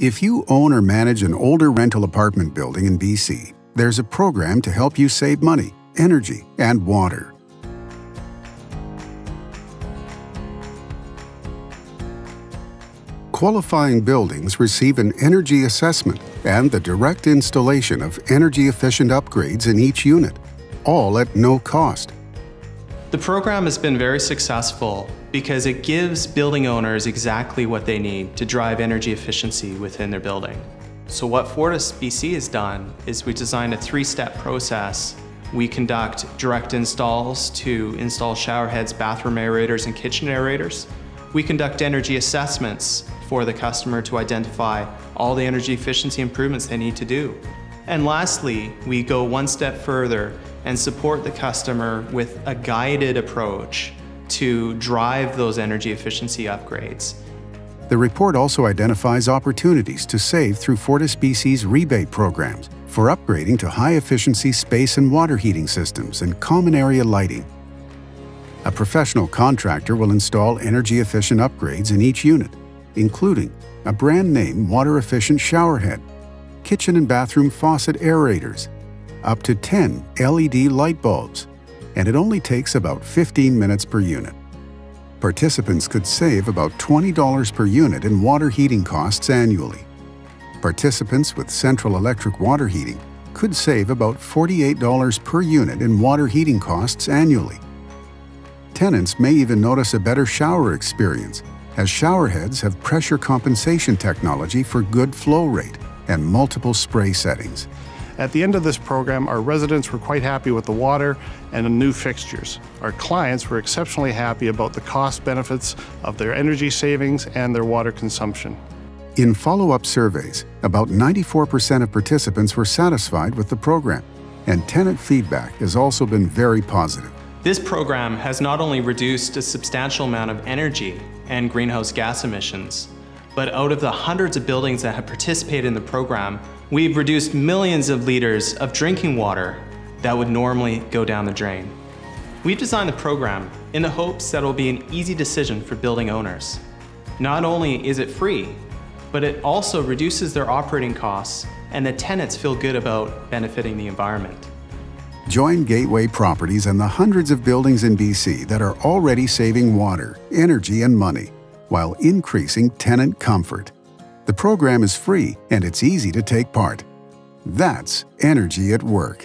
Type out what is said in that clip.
If you own or manage an older rental apartment building in BC, there's a program to help you save money, energy, and water. Qualifying buildings receive an energy assessment and the direct installation of energy efficient upgrades in each unit, all at no cost. The program has been very successful because it gives building owners exactly what they need to drive energy efficiency within their building. So what Fortis BC has done is we designed a three-step process. We conduct direct installs to install shower heads, bathroom aerators, and kitchen aerators. We conduct energy assessments for the customer to identify all the energy efficiency improvements they need to do. And lastly, we go one step further and support the customer with a guided approach to drive those energy efficiency upgrades. The report also identifies opportunities to save through Fortis BC's rebate programs for upgrading to high-efficiency space and water heating systems and common area lighting. A professional contractor will install energy-efficient upgrades in each unit, including a brand-name water-efficient shower head, kitchen and bathroom faucet aerators, up to 10 LED light bulbs, and it only takes about 15 minutes per unit. Participants could save about $20 per unit in water heating costs annually. Participants with central electric water heating could save about $48 per unit in water heating costs annually. Tenants may even notice a better shower experience, as shower heads have pressure compensation technology for good flow rate and multiple spray settings. At the end of this program, our residents were quite happy with the water and the new fixtures. Our clients were exceptionally happy about the cost benefits of their energy savings and their water consumption. In follow-up surveys, about 94% of participants were satisfied with the program, and tenant feedback has also been very positive. This program has not only reduced a substantial amount of energy and greenhouse gas emissions, but out of the hundreds of buildings that have participated in the program, we've reduced millions of liters of drinking water that would normally go down the drain. We've designed the program in the hopes that it will be an easy decision for building owners. Not only is it free, but it also reduces their operating costs and the tenants feel good about benefiting the environment. Join Gateway Properties and the hundreds of buildings in BC that are already saving water, energy, and money while increasing tenant comfort. The program is free and it's easy to take part. That's energy at work.